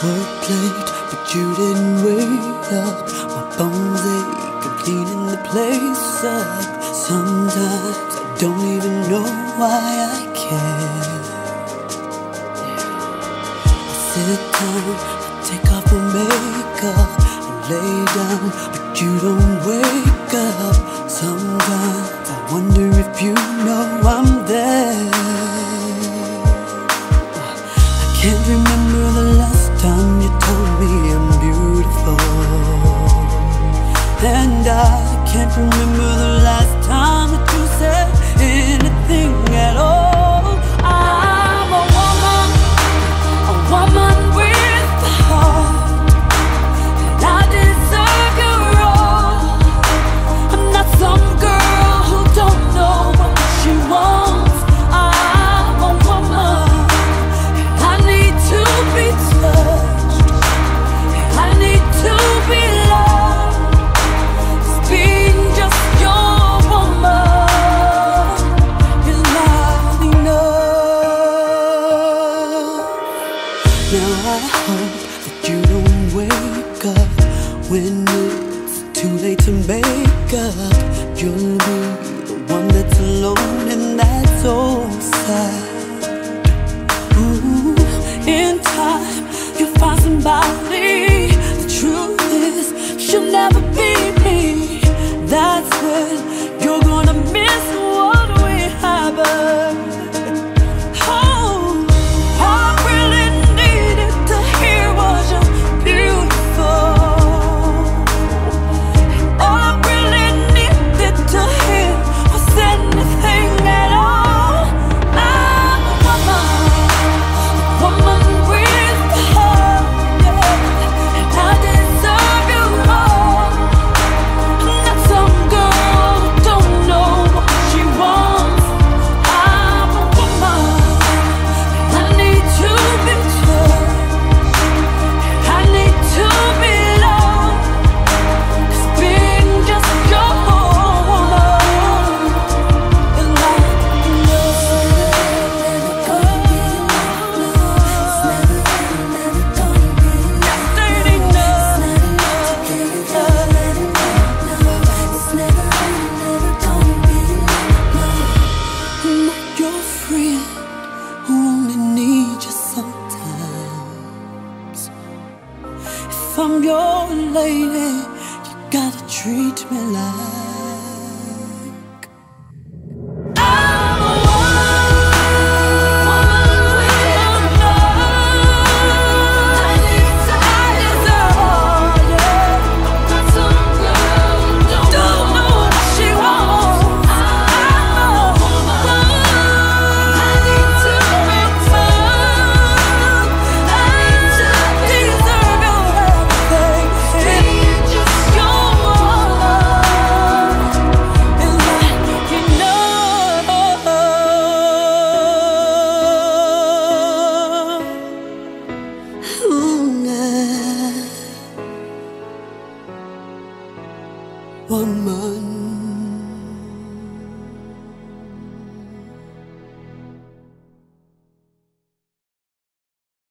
Worked late, but you didn't wake up. My bones ache, I'm cleaning the place up. Sometimes I don't even know why I care. I sit down, I take off my makeup and lay down, but you don't wake up. Sometimes I wonder if you know I'm there. I can't remember the time you told me I'm beautiful. And I can't remember the Now I hope that you don't wake up when it's too late to make up. You'll be the one that's alone, and that's so sad. Ooh, in time, you'll find somebody. I'm your lady, you gotta treat me like nah. Woman.